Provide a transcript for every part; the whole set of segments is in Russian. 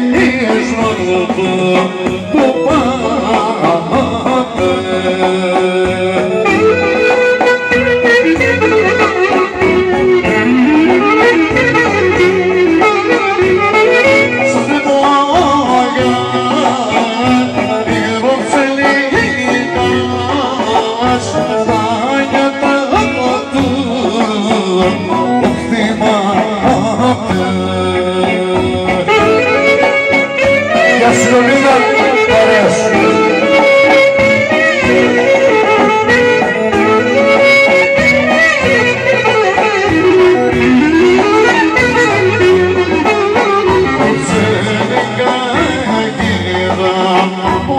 Ay,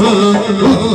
Oh,